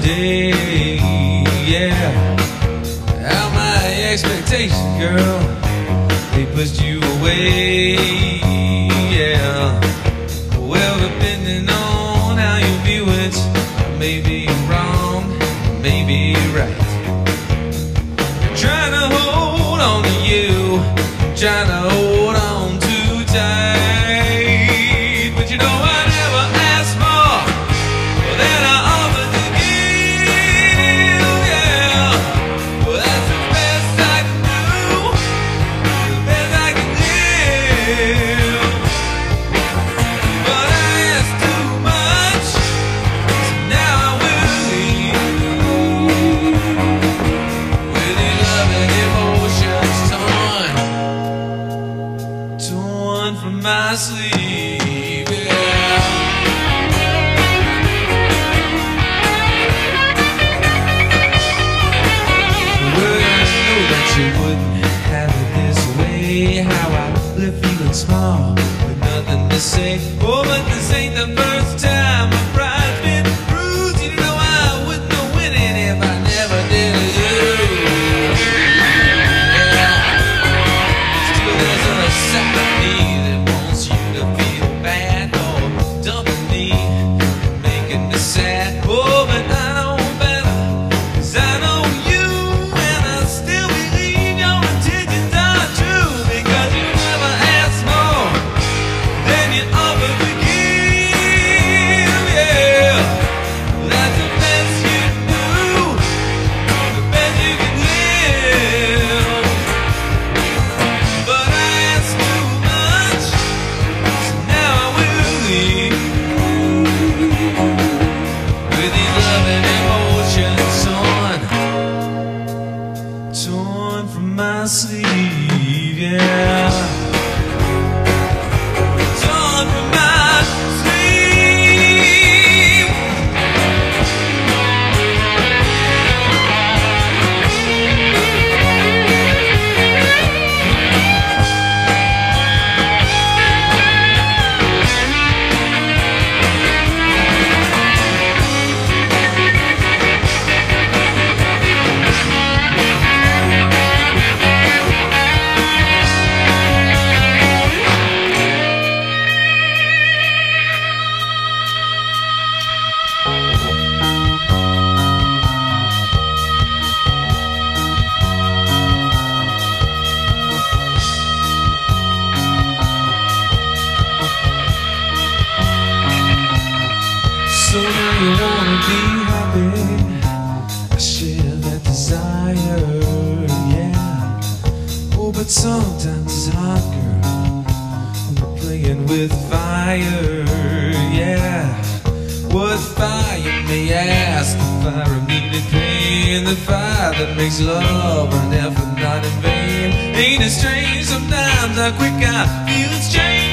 stay. Yeah, out my expectation, girl. They pushed you away. Yeah, well depending on how you view it, maybe. my sleep. Yeah. you wouldn't have it this way How I live feeling small with nothing to say Oh, but this ain't the first time 一遍。Sometimes it's hot, girl. We're playing with fire, yeah. What fire, may ask? The fire of pain, the fire that makes love an effort not in vain. Ain't it strange? Sometimes how quick I feel it's change.